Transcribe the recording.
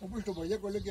Un poquito para allá, ¿cuál es?